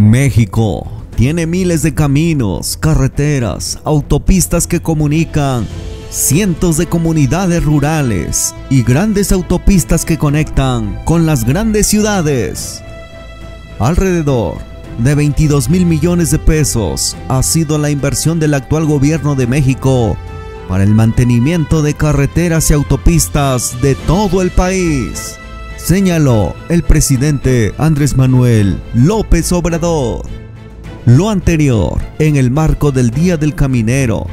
México tiene miles de caminos, carreteras, autopistas que comunican, cientos de comunidades rurales y grandes autopistas que conectan con las grandes ciudades. Alrededor de 22 mil millones de pesos ha sido la inversión del actual gobierno de México para el mantenimiento de carreteras y autopistas de todo el país, señaló el presidente Andrés Manuel López Obrador. Lo anterior en el marco del Día del Caminero,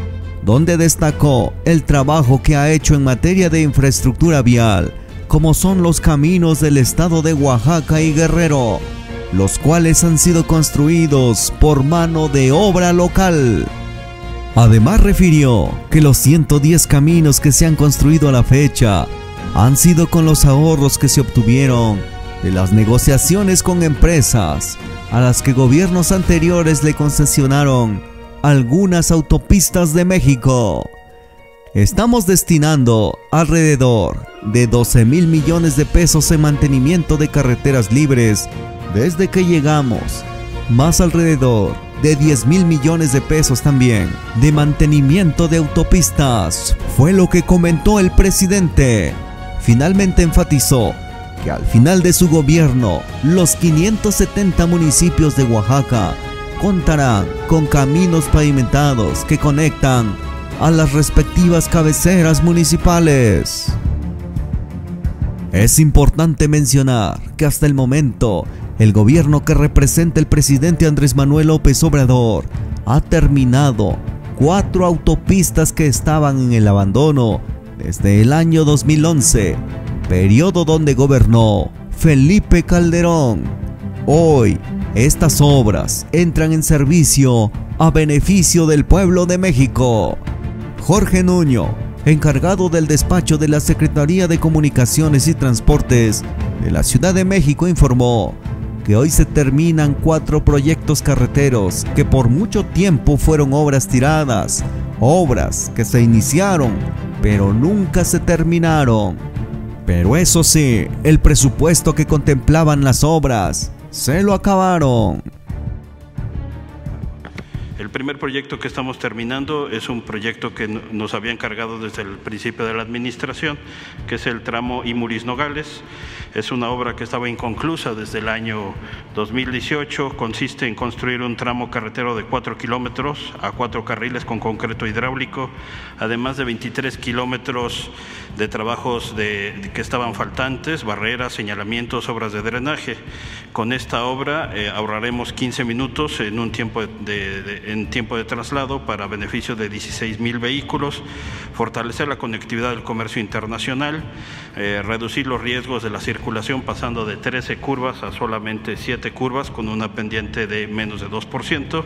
donde destacó el trabajo que ha hecho en materia de infraestructura vial, como son los caminos del estado de Oaxaca y Guerrero, los cuales han sido construidos por mano de obra local. Además refirió que los 110 caminos que se han construido a la fecha han sido con los ahorros que se obtuvieron de las negociaciones con empresas a las que gobiernos anteriores le concesionaron algunas autopistas de México. Estamos destinando alrededor de 12 mil millones de pesos en mantenimiento de carreteras libres desde que llegamos, más alrededor de 10 mil millones de pesos también de mantenimiento de autopistas, fue lo que comentó el presidente. Finalmente enfatizó que al final de su gobierno, los 570 municipios de Oaxaca contarán con caminos pavimentados que conectan a las respectivas cabeceras municipales. Es importante mencionar que hasta el momento, el gobierno que representa el presidente Andrés Manuel López Obrador ha terminado cuatro autopistas que estaban en el abandono desde el año 2011 periodo donde gobernó Felipe Calderón. Hoy, estas obras entran en servicio a beneficio del pueblo de México. Jorge Nuño, encargado del despacho de la Secretaría de Comunicaciones y Transportes de la Ciudad de México, informó que hoy se terminan cuatro proyectos carreteros que por mucho tiempo fueron obras tiradas, obras que se iniciaron pero nunca se terminaron. Pero eso sí, el presupuesto que contemplaban las obras se lo acabaron. Primer proyecto que estamos terminando es un proyecto que nos había encargado desde el principio de la administración, que es el tramo Imuris Nogales. Es una obra que estaba inconclusa desde el año 2018. Consiste en construir un tramo carretero de 4 kilómetros a cuatro carriles con concreto hidráulico, además de 23 kilómetros de trabajos de, que estaban faltantes, barreras, señalamientos, obras de drenaje. Con esta obra eh, ahorraremos 15 minutos en un tiempo de tiempo de traslado para beneficio de 16 mil vehículos, fortalecer la conectividad del comercio internacional, eh, reducir los riesgos de la circulación pasando de 13 curvas a solamente 7 curvas con una pendiente de menos de 2%,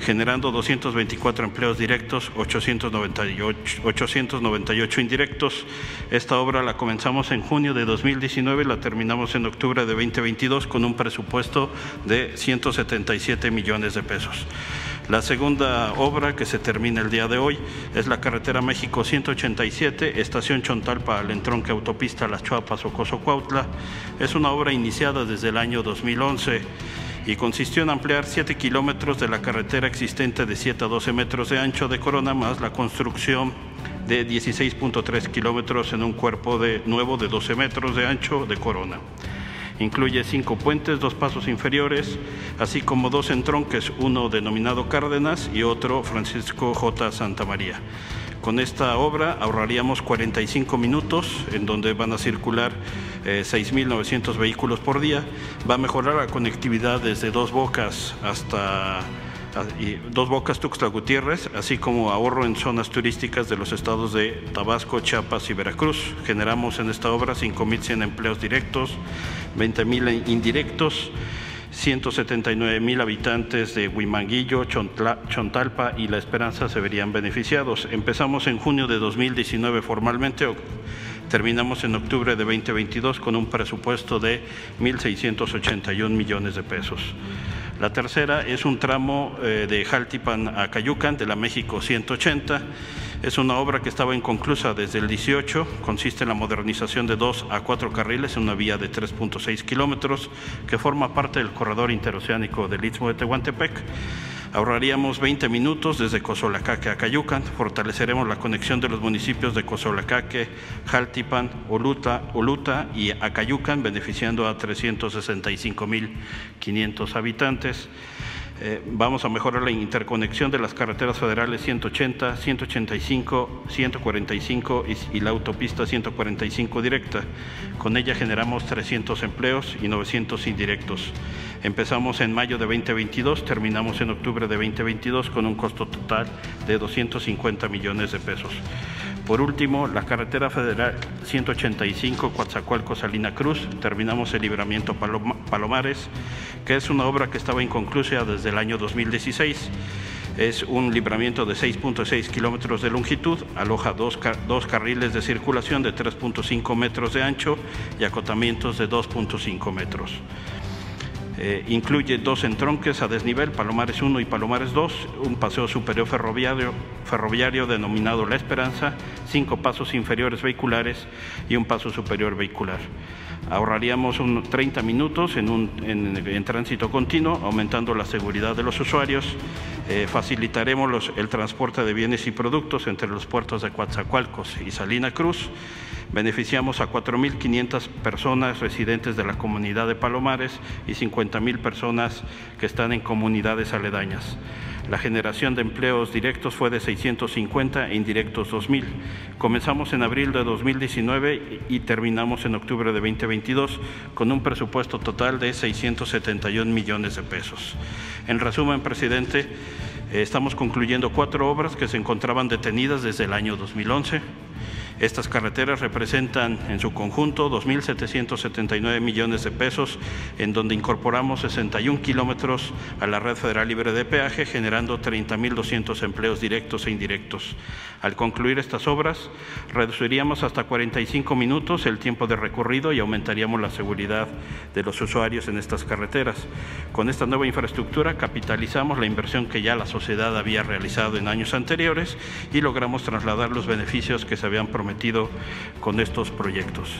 generando 224 empleos directos, 898, 898 indirectos. Esta obra la comenzamos en junio de 2019, la terminamos en octubre de 2022 con un presupuesto de 177 millones de pesos. La segunda obra que se termina el día de hoy es la carretera México 187, estación Chontalpa al entronque autopista Las Chuapas Ocoso Cuautla. Es una obra iniciada desde el año 2011 y consistió en ampliar 7 kilómetros de la carretera existente de 7 a 12 metros de ancho de Corona, más la construcción de 16.3 kilómetros en un cuerpo de, nuevo de 12 metros de ancho de Corona. Incluye cinco puentes, dos pasos inferiores, así como dos entronques, uno denominado Cárdenas y otro Francisco J. Santa María. Con esta obra ahorraríamos 45 minutos en donde van a circular 6.900 eh, vehículos por día. Va a mejorar la conectividad desde Dos Bocas hasta Dos Bocas, Tuxtla Gutiérrez, así como ahorro en zonas turísticas de los estados de Tabasco, Chiapas y Veracruz. Generamos en esta obra 5.100 empleos directos, 20.000 indirectos, 179.000 habitantes de Huimanguillo, Chontalpa y La Esperanza se verían beneficiados. Empezamos en junio de 2019 formalmente, terminamos en octubre de 2022 con un presupuesto de 1.681 millones de pesos. La tercera es un tramo eh, de Jaltipan a Cayucan, de la México 180. Es una obra que estaba inconclusa desde el 18, consiste en la modernización de dos a cuatro carriles en una vía de 3.6 kilómetros que forma parte del corredor interoceánico del Istmo de Tehuantepec. Ahorraríamos 20 minutos desde Cozolacaque a Cayucan, fortaleceremos la conexión de los municipios de Cozolacaque, Jaltipan, Oluta, Oluta y Acayucan, beneficiando a 365.500 habitantes. Eh, vamos a mejorar la interconexión de las carreteras federales 180, 185, 145 y, y, la autopista 145 directa. Con ella generamos 300 empleos y 900 indirectos. Empezamos en mayo de 2022, terminamos en octubre de 2022 con un costo total de 250 millones de pesos. Por último, la carretera federal 185 Coatzacoalcos-Salina Cruz, terminamos el libramiento Palom Palomares, que es una obra que estaba inconclusa desde el año 2016. Es un libramiento de 6.6 kilómetros de longitud, aloja dos, dos, carriles de circulación de 3.5 metros de ancho y acotamientos de 2.5 metros. Eh, incluye dos entronques a desnivel, Palomares 1 y Palomares 2, un paseo superior ferroviario, denominado La Esperanza, cinco pasos inferiores vehiculares y un paso superior vehicular. Ahorraríamos un 30 minutos en, un, en, tránsito continuo, aumentando la seguridad de los usuarios. Eh, facilitaremos los, el transporte de bienes y productos entre los puertos de Coatzacoalcos y Salina Cruz. Beneficiamos a 4.500 personas residentes de la comunidad de Palomares y 50.000 personas que están en comunidades aledañas. La generación de empleos directos fue de 650 e indirectos 2.000. Comenzamos en abril de 2019 y terminamos en octubre de 2022 con un presupuesto total de 671 millones de pesos. En resumen, presidente, estamos concluyendo cuatro obras que se encontraban detenidas desde el año 2011. Estas carreteras representan en su conjunto 2.779 millones de pesos, en donde incorporamos 61 kilómetros a la red federal libre de peaje, generando 30.200 empleos directos e indirectos. Al concluir estas obras, reduciríamos hasta 45 minutos el tiempo de recorrido y aumentaríamos la seguridad de los usuarios en estas carreteras. Con esta nueva infraestructura capitalizamos la inversión que ya la sociedad había realizado en años anteriores y logramos trasladar los beneficios que se habían prometido con estos proyectos.